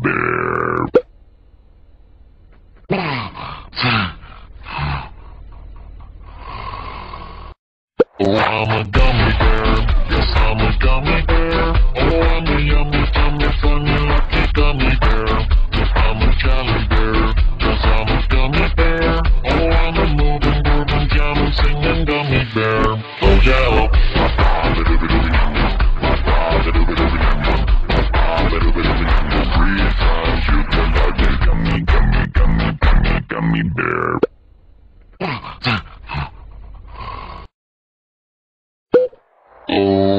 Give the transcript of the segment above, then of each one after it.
Llama gummy, bear. Oh,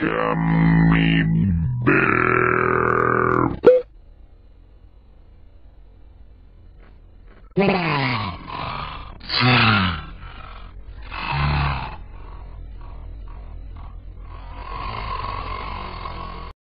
Gummy bear.